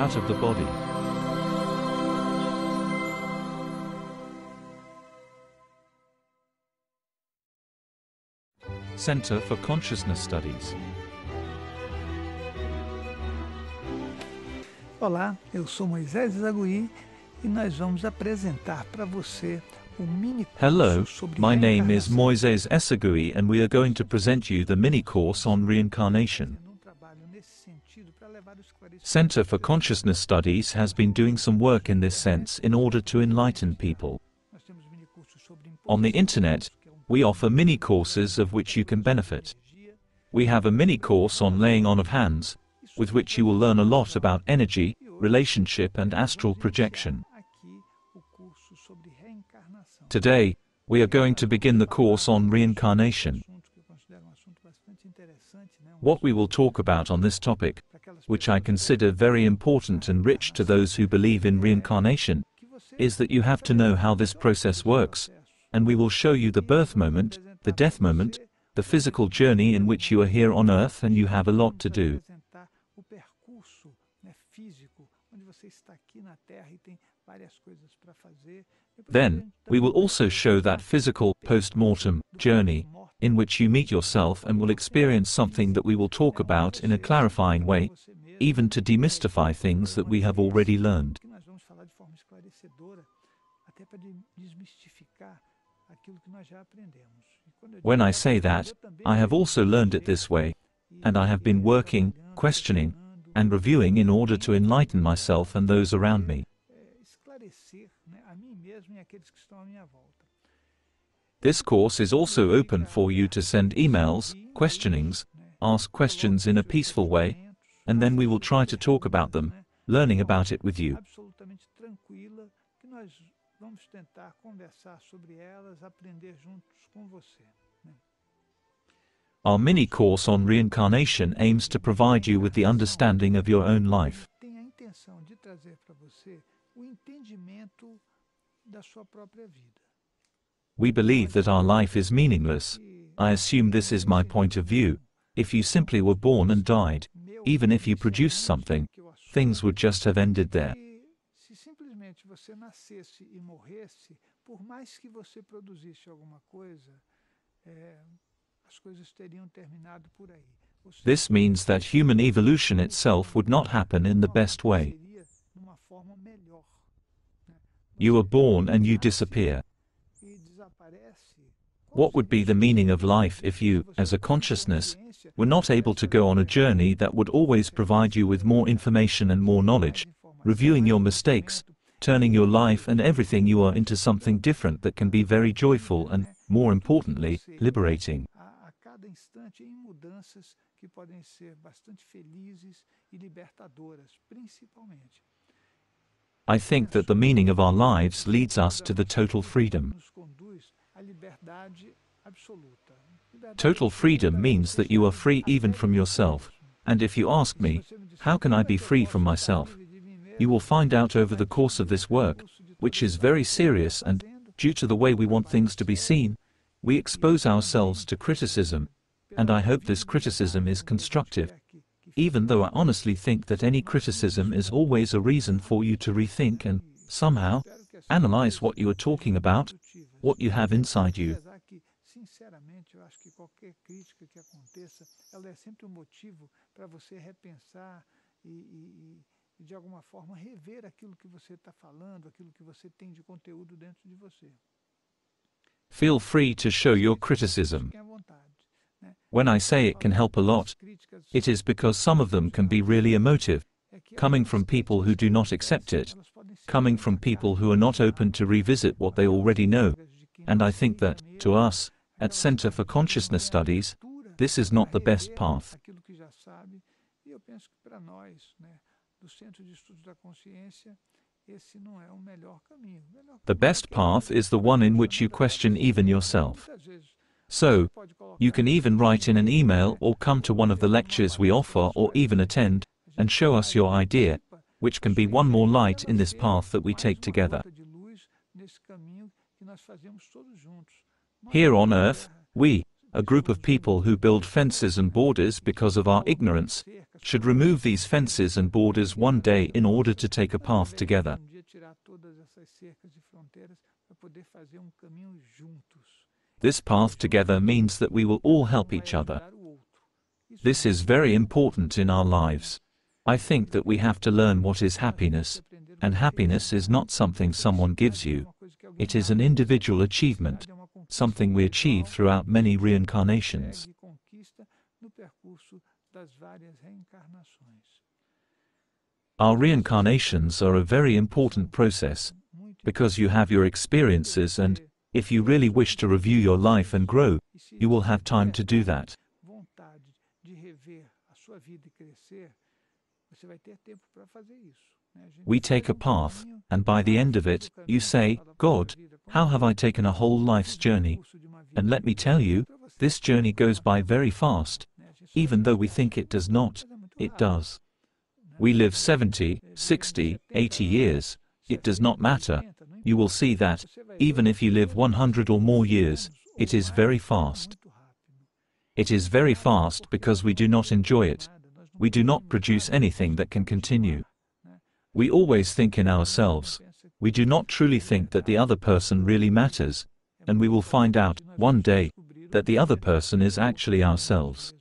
out of the body. Center for Consciousness Studies. Olá, eu sou Moisés Esagui e nós vamos apresentar para você um mini curso Hello, sobre my name is. Moises Esagui and we are going to present you the mini course on reincarnation. Center for Consciousness Studies has been doing some work in this sense in order to enlighten people. On the internet, We offer mini courses of which you can benefit. We have a mini course on laying on of hands, with which you will learn a lot about energy, relationship and astral projection. Today, we are going to begin the course on reincarnation. What we will talk about on this topic, which I consider very important and rich to those who believe in reincarnation, is that you have to know how this process works, and we will show you the birth moment, the death moment, the physical journey in which you are here on earth and you have a lot to do. Then, we will also show that physical, post-mortem, journey, post-mortem, in which you meet yourself and will experience something that we will talk about in a clarifying way, even to demystify things that we have already learned. When I say that, I have also learned it this way, and I have been working, questioning, and reviewing in order to enlighten myself and those around me. This course is also open for you to send emails, questionings, ask questions in a peaceful way, and then we will try to talk about them, learning about it with you. absolutamente tranquila, que nós vamos tentar conversar sobre elas, aprender juntos com você. Our mini course on reincarnation aims to provide you with the understanding of your own life. Intenção de trazer para você o entendimento da sua própria vida. We believe that our life is meaningless. I assume this is my point of view. If you simply were born and died, even if you produced something, que eu assumo things would just have ended there. que se simplesmente você nascesse e morresse, por mais que você produzisse alguma coisa, as coisas teriam terminado por aí. This means that human evolution itself would not happen in the best way. Seria numa forma melhor. né? You are born and you disappear. What would be the meaning of life if you, as a consciousness, were not able to go on a journey that would always provide you with more information and more knowledge, reviewing your mistakes, turning your life and everything you are into something different that can be very joyful and, more importantly, liberating? A, a cada instante em mudanças que podem ser bastante felizes libertadoras, principalmente. I think that the meaning of our lives leads us to the total freedom. Nos conduz à liberdade absoluta. Liberdade Total freedom means that you are free even from yourself. And if you ask me, how can I be free from myself? You will find out over the course of this work, which is very serious and, due to the way we want things to be seen, we expose ourselves to criticism, and I hope this criticism is constructive, even though I honestly think that any criticism is always a reason for you to rethink and, somehow, analyze what you are talking about, what you have inside you. Sinceramente, eu acho que qualquer crítica que aconteça, ela é sempre um motivo para você repensar e, e- e, de alguma forma, rever aquilo que você está falando, aquilo que você tem de conteúdo dentro de você. Feel free to show your criticism. Fiquem à vontade. né? When I say it can help a lot, it is because some of them can be really emotive, coming from people who do not accept it, elas podem ser coming from people who are not open to revisit what they already know, and I think that, to us, at Center for Consciousness Studies, this is not the best path. Aquilo que já sabe, eu penso que para nós, né, do Centro de Estudos da Consciência, esse não é o melhor caminho. O melhor The best path is the one in which you question even yourself. So, você pode colocar you can even write in an email or come to one of the lectures we offer or even attend, and show us your idea, which can be one more light in this path that we take together. De luz nesse caminho que nós fazemos todos juntos. Nós Here on earth, we, a group of people who build fences and borders because of our ignorance, should remove these fences and borders one day in order to take a path together. Um dia tirar todas essas cercas fronteiras para poder fazer um juntos. This path together means that we will all help each other. Ajudar o outro. Isso This is very important in our lives. I think that we have to learn what is happiness, and happiness is not something someone gives you. It is an individual achievement, something we achieve throughout many reincarnations. Our reincarnations are a very important process, because you have your experiences and, if you really wish to review your life and grow, you will have time to do that. We take a um path, and by the end of it, you say, God, how have I taken a whole life's journey? uma vida And let me tell you, this journey goes by very fast, né? A gente só even though we think it does not, mas é muito it does. We live 70, 60, 80 years, it does not matter. You will see that, even if you live 100 or more years, it is very fast. It is very fast because we do not enjoy it. We do not produce anything that can continue. We always think in ourselves. We do not truly think that the other person really matters, and we will find out, one day, that the other person is actually ourselves.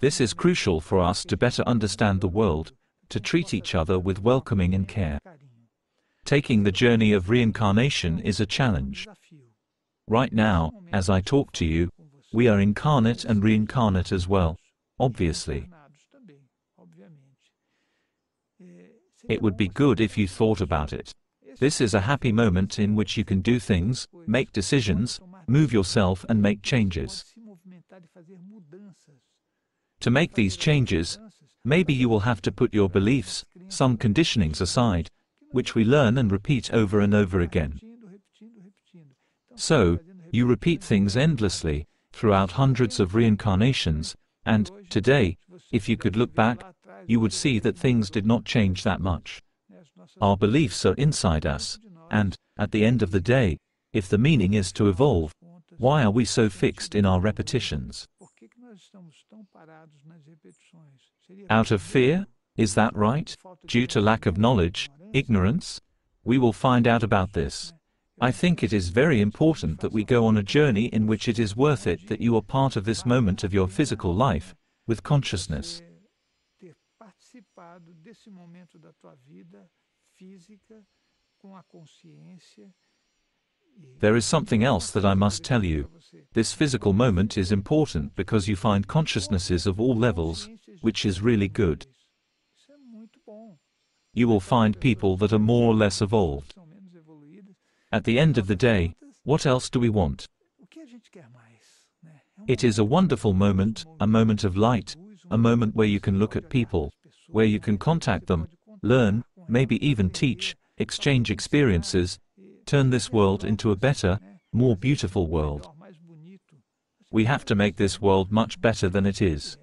This is crucial for us to better understand the world, to treat each other with welcoming and care. Taking the journey of reincarnation is a challenge. Right now, as I talk to you, we are incarnate and reincarnate as well, obviously. It would be good if you thought about it. This is a happy moment in which you can do things, make decisions, move yourself and make changes. To make these changes, maybe you will have to put your beliefs, some conditionings aside, which we learn and repeat over and over again. So, you repeat things endlessly, throughout hundreds of reincarnations, and, today, if you could look back, you would see that things did not change that much. Our beliefs are inside us, and, at the end of the day, if the meaning is to evolve, why are we so fixed in our repetitions? Out of fear? Is that right? Due to lack of knowledge, ignorance? We will find out about this. I think it is very important that we go on a journey in which it is worth it that you are part of this moment of your physical life, with consciousness. Participado desse momento da tua vida física com a consciência. There is something else that I must tell you. This physical moment is important because you find consciousnesses of all levels, which is really good. Isso é muito bom. You will find people that are more or less evolved. São menos evoluídas. At the end of the day, what else do we want? O que a gente quer mais? Né? É um It is a wonderful moment, a moment of light, a moment where you can look at people, where you can contact them, learn, maybe even teach, exchange experiences, turn this world into a better, more beautiful world. We have to make this world much better than it is.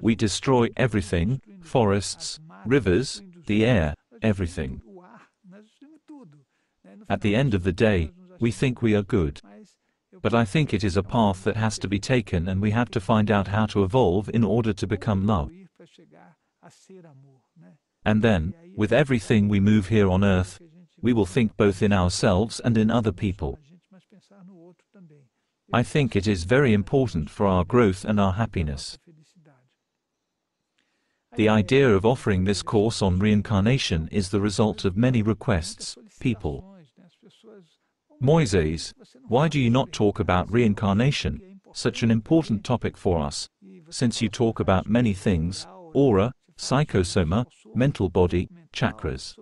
We destroy everything forests, rivers, the air, everything. At the end of the day, we think we are good. But I think it is a path that has to be taken and we have to find out how to evolve in order to become love. And then, with everything we move here on earth, we will think both in ourselves and in other people. I think it is very important for our growth and our happiness. The idea of offering this course on reincarnation is the result of many requests, people. Moises, why do you not talk about reincarnation, such an important topic for us, since you talk about many things, aura, psychosoma, mental body, chakras?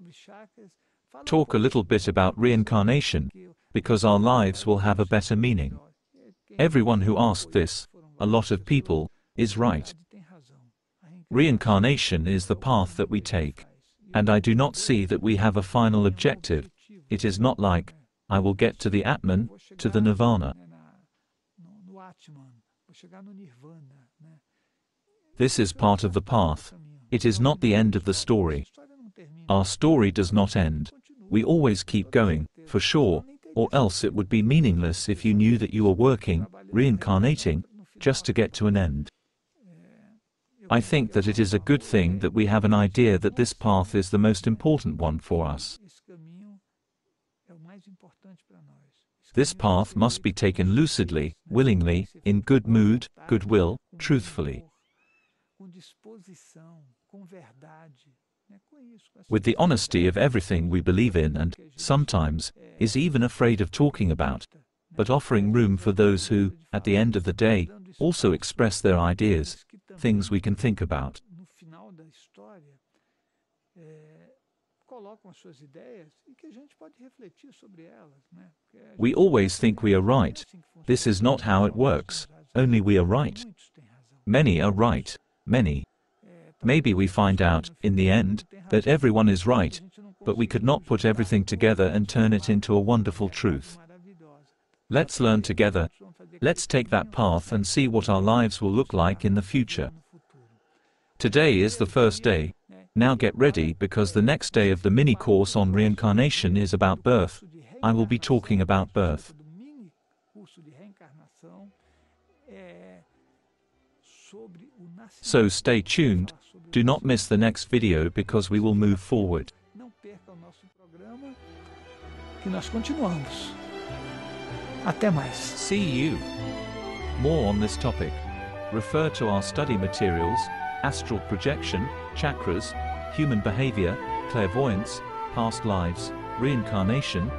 Talk a little bit about reincarnation, because our lives will have a better meaning. Everyone who asked this, a lot of people, is right. Reincarnation is the path that we take. And I do not see that we have a final objective. It is not like, I will get to the Atman, to the Nirvana. This is part of the path. It is not the end of the story. Our story does not end. We always keep going, for sure, or else it would be meaningless if you knew that you were working, reincarnating, just to get to an end. I think that it is a good thing that we have an idea that this path is the most important one for us. This path must be taken lucidly, willingly, in good mood, goodwill, truthfully. Humor, Com disposição, com verdade. né? Com isso, com essa with the honesty of everything we believe in and, sometimes, is even afraid of talking about, but offering room for those who, at the end of the day, also express their ideas, things we can think about. no final da história é, colocam as suas ideias que a gente pode refletir sobre elas. Né? Porque a We always think we are right. This is not how it works, Muitos têm razão. only we are right. Muitos têm razão. Many are right, many. Maybe we find out, in the end, that everyone is right, but we could not put everything together and turn it into a wonderful truth. Let's learn together. Let's take that path and see what our lives will look like in the future. Today is the first day. Now get ready because the next day of the mini course on reincarnation is about birth. I will be talking about birth. So stay tuned. Falar sobre o Do not miss the next video because we will move forward. Não perca o nosso programa, que nós continuamos. Até mais. See you. More on this topic. Refer to our study materials, astral projection, chakras, human behavior, clairvoyance, past lives, reincarnation,